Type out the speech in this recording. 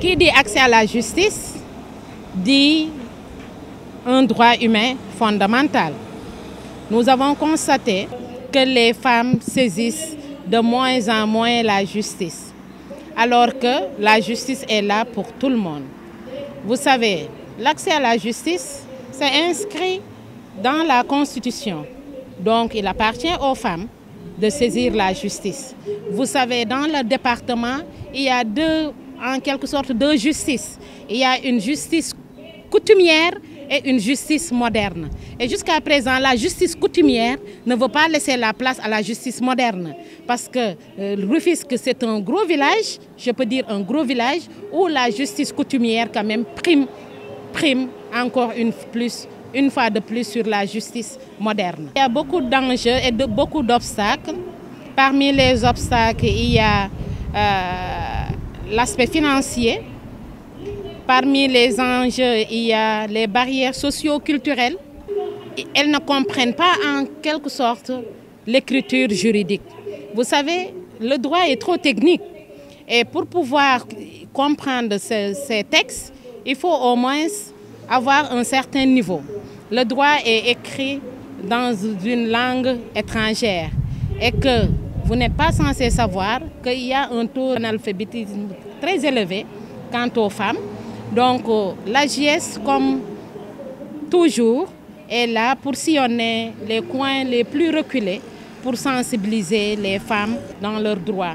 Qui dit accès à la justice dit un droit humain fondamental. Nous avons constaté que les femmes saisissent de moins en moins la justice, alors que la justice est là pour tout le monde. Vous savez, l'accès à la justice, c'est inscrit dans la Constitution. Donc il appartient aux femmes de saisir la justice. Vous savez, dans le département, il y a deux, en quelque sorte deux justices. Il y a une justice coutumière et une justice moderne. Et jusqu'à présent, la justice coutumière ne veut pas laisser la place à la justice moderne. Parce que euh, Rufisque, c'est un gros village, je peux dire un gros village, où la justice coutumière quand même prime, prime encore une, plus, une fois de plus sur la justice moderne. Il y a beaucoup d'enjeux et de, beaucoup d'obstacles. Parmi les obstacles, il y a euh, l'aspect financier, Parmi les enjeux, il y a les barrières socio-culturelles. Elles ne comprennent pas en quelque sorte l'écriture juridique. Vous savez, le droit est trop technique. Et pour pouvoir comprendre ces, ces textes, il faut au moins avoir un certain niveau. Le droit est écrit dans une langue étrangère et que vous n'êtes pas censé savoir qu'il y a un taux d'analphabétisme très élevé quant aux femmes. Donc l'AGS, comme toujours, est là pour sillonner les coins les plus reculés pour sensibiliser les femmes dans leurs droits.